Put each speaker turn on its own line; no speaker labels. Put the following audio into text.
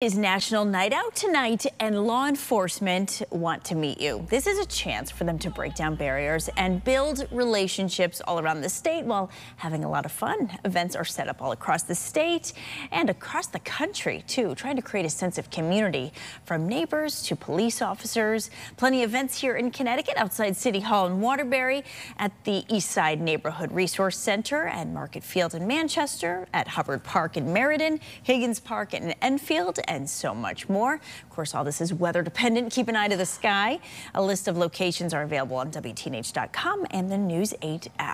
is National Night Out tonight and law enforcement want to meet you. This is a chance for them to break down barriers and build relationships all around the state while having a lot of fun. Events are set up all across the state and across the country too, trying to create a sense of community from neighbors to police officers. Plenty of events here in Connecticut outside City Hall in Waterbury, at the East Side Neighborhood Resource Center and Market Field in Manchester, at Hubbard Park in Meriden, Higgins Park in Enfield, and so much more. Of course, all this is weather dependent. Keep an eye to the sky. A list of locations are available on WTNH.com and the News 8 app.